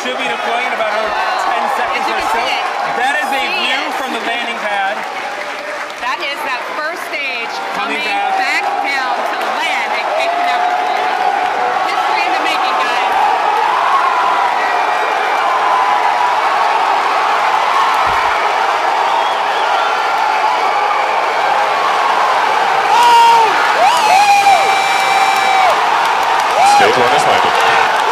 should be deploying in about another 10 seconds or so. That is a view it. from the landing pad. That is that first stage Coming coming, back. back. down to land at Cape Canaveral, Florida. History in the making, guys. Stage one is landed.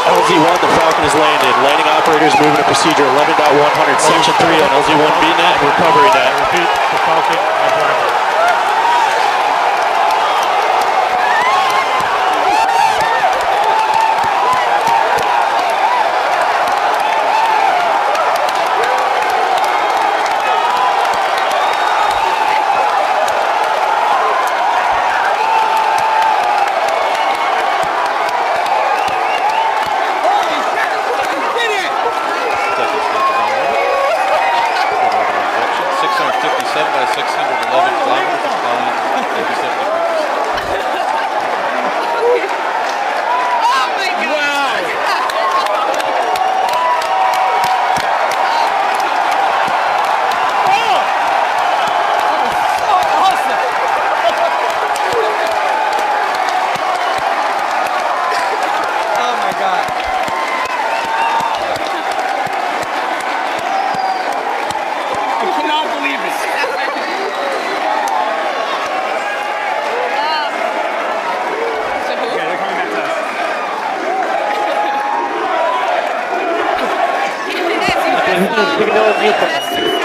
LZ1, the Falcon is landed. Landing operators moving to procedure 11.100, section 3 on LZ1 VNet and recovery net. Repeat, the Falcon has landed. 657 by 611 kilometers cannot believe it. Okay, they're coming back to us. We successfully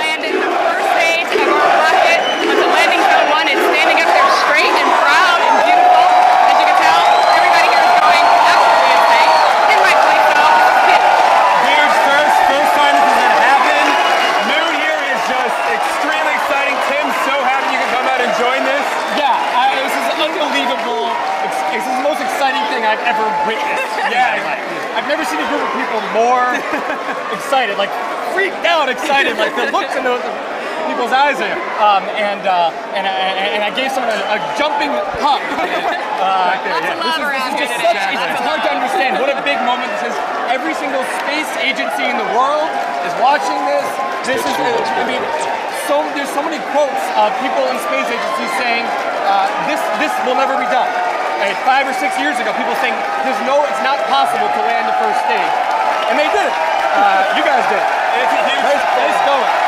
landed the first stage of our rocket onto landing zone one. It's standing up there straight and proud and beautiful. As you can tell, everybody here is going absolutely insane. And rightfully so. This is kids. Huge first, first time this has ever happened. Moon here is just extremely exciting. Tim's so happy you can come out and join this. Yeah, I, this is unbelievable. It's, is the most exciting thing I've ever witnessed. Yeah, I've never seen a group of people more excited, like freaked out excited, like the looks in those people's eyes there. Um, and, uh, and, I- and I gave someone a, a jumping hug. Uh, this is, this is here just such, it's hard to understand what a big moment this is. Every single space agency in the world is watching this. This is, I mean, so there's so many quotes of people in space agencies saying uh, this this will never be done. Like five or six years ago, people saying there's no, it's not possible to land the first stage, and they did it. Uh, you guys did. it. Nice, nice going.